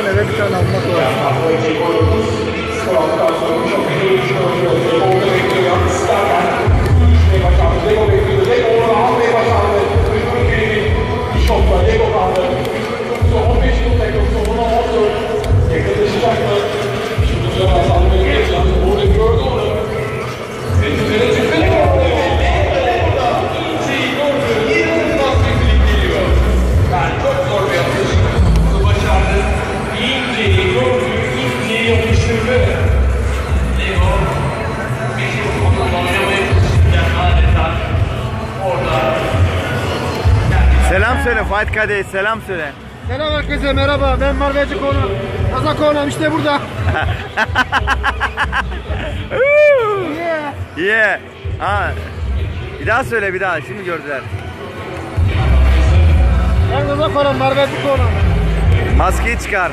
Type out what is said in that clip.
من الريديكال الموتور Fight Kadeh selam söyle. Selam herkese merhaba ben Marveci Konu. Kazak Konum işte burada. Yeah. Yeah. Ha. Bir daha söyle bir daha. Şimdi gördüler. Ben Kazak Konum Marveci Konu. Maskeyi çıkar.